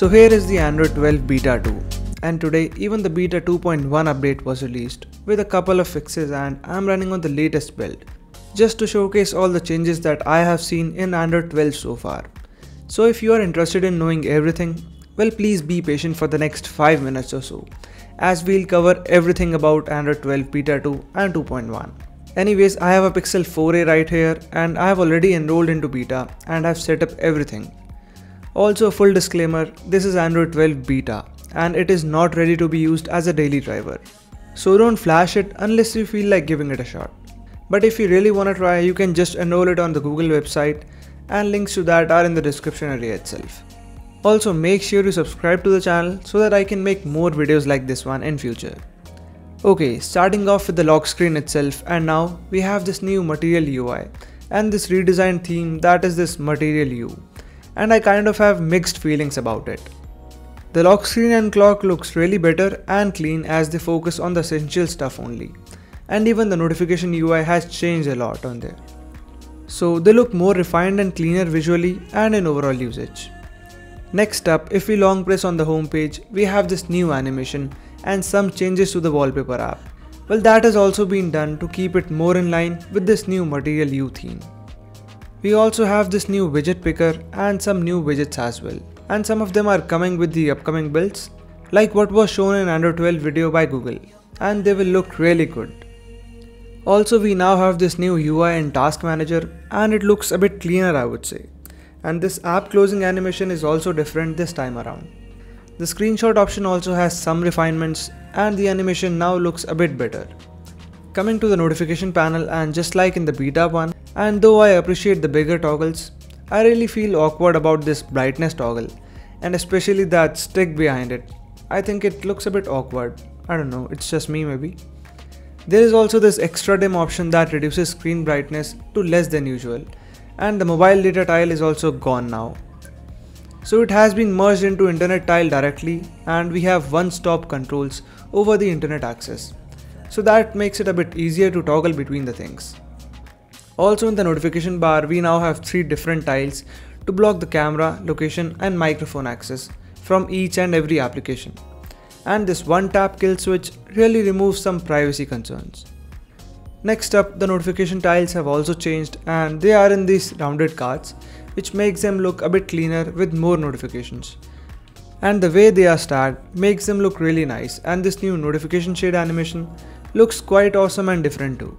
So here is the Android 12 Beta 2 and today even the Beta 2.1 update was released with a couple of fixes and I'm running on the latest build just to showcase all the changes that I have seen in Android 12 so far. So if you are interested in knowing everything, well please be patient for the next 5 minutes or so as we'll cover everything about Android 12 Beta 2 and 2.1. Anyways, I have a Pixel 4a right here and I have already enrolled into beta and I've set up everything. Also a full disclaimer, this is Android 12 beta and it is not ready to be used as a daily driver. So don't flash it unless you feel like giving it a shot. But if you really wanna try, you can just enroll it on the Google website and links to that are in the description area itself. Also make sure you subscribe to the channel so that I can make more videos like this one in future. Okay, starting off with the lock screen itself and now we have this new Material UI and this redesigned theme that is this Material You and I kind of have mixed feelings about it. The lock screen and clock looks really better and clean as they focus on the essential stuff only and even the notification UI has changed a lot on there. So they look more refined and cleaner visually and in overall usage. Next up, if we long press on the home page, we have this new animation and some changes to the wallpaper app. Well that has also been done to keep it more in line with this new Material You theme. We also have this new widget picker and some new widgets as well. And some of them are coming with the upcoming builds, like what was shown in Android 12 video by Google. And they will look really good. Also we now have this new UI in Task Manager and it looks a bit cleaner I would say. And this app closing animation is also different this time around. The screenshot option also has some refinements and the animation now looks a bit better. Coming to the notification panel and just like in the beta one, and though I appreciate the bigger toggles, I really feel awkward about this brightness toggle and especially that stick behind it. I think it looks a bit awkward. I don't know, it's just me maybe. There is also this extra dim option that reduces screen brightness to less than usual and the mobile data tile is also gone now. So it has been merged into internet tile directly and we have one-stop controls over the internet access. So that makes it a bit easier to toggle between the things. Also in the notification bar we now have three different tiles to block the camera, location and microphone access from each and every application. And this one tap kill switch really removes some privacy concerns. Next up, the notification tiles have also changed and they are in these rounded cards which makes them look a bit cleaner with more notifications. And the way they are stacked makes them look really nice and this new notification shade animation looks quite awesome and different too.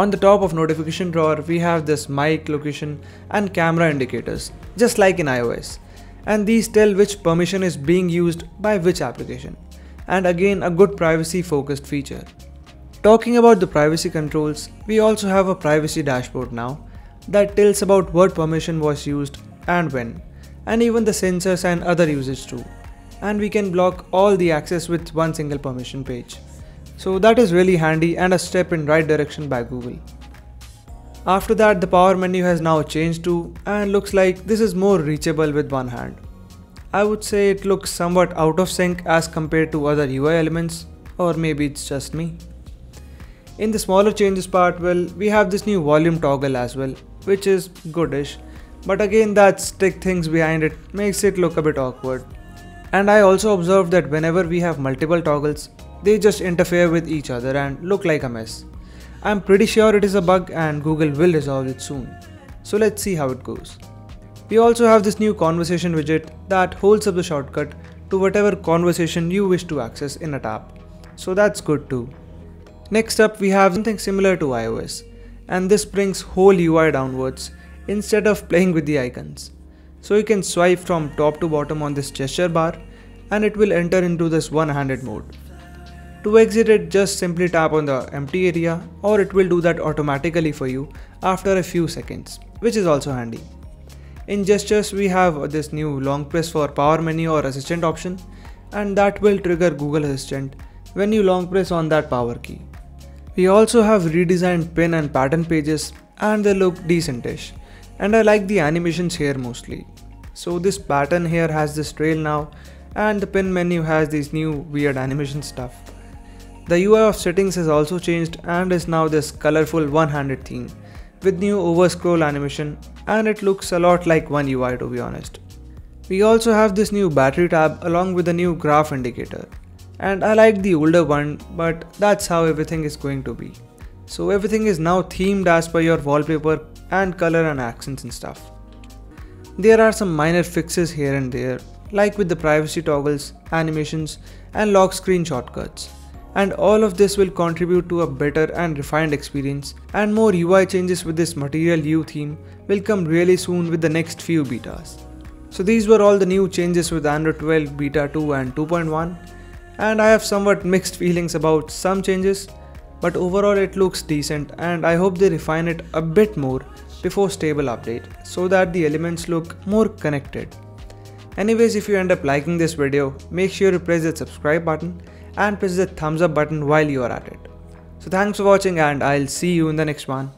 On the top of notification drawer we have this mic, location and camera indicators just like in iOS and these tell which permission is being used by which application and again a good privacy focused feature. Talking about the privacy controls, we also have a privacy dashboard now that tells about what permission was used and when, and even the sensors and other usage too. And we can block all the access with one single permission page. So that is really handy and a step in right direction by Google. After that the power menu has now changed to and looks like this is more reachable with one hand. I would say it looks somewhat out of sync as compared to other UI elements or maybe it's just me. In the smaller changes part, well, we have this new volume toggle as well which is goodish, but again that stick things behind it makes it look a bit awkward. And I also observed that whenever we have multiple toggles, they just interfere with each other and look like a mess. I'm pretty sure it is a bug and Google will resolve it soon. So let's see how it goes. We also have this new conversation widget that holds up the shortcut to whatever conversation you wish to access in a tab. So that's good too. Next up we have something similar to iOS and this brings whole UI downwards instead of playing with the icons. So you can swipe from top to bottom on this gesture bar and it will enter into this one-handed mode. To exit it just simply tap on the empty area or it will do that automatically for you after a few seconds which is also handy. In gestures we have this new long press for power menu or assistant option and that will trigger Google Assistant when you long press on that power key. We also have redesigned pin and pattern pages and they look decentish and I like the animations here mostly. So this pattern here has this trail now and the pin menu has these new weird animation stuff. The UI of settings has also changed and is now this colorful one-handed theme with new overscroll animation and it looks a lot like One UI to be honest. We also have this new battery tab along with a new graph indicator. And I like the older one, but that's how everything is going to be. So everything is now themed as per your wallpaper and color and accents and stuff. There are some minor fixes here and there, like with the privacy toggles, animations, and lock screen shortcuts. And all of this will contribute to a better and refined experience, and more UI changes with this Material You theme will come really soon with the next few betas. So these were all the new changes with Android 12 Beta 2 and 2.1, and I have somewhat mixed feelings about some changes, but overall it looks decent and I hope they refine it a bit more before stable update so that the elements look more connected. Anyways, if you end up liking this video, make sure you press the subscribe button and press the thumbs up button while you are at it. So thanks for watching and I'll see you in the next one.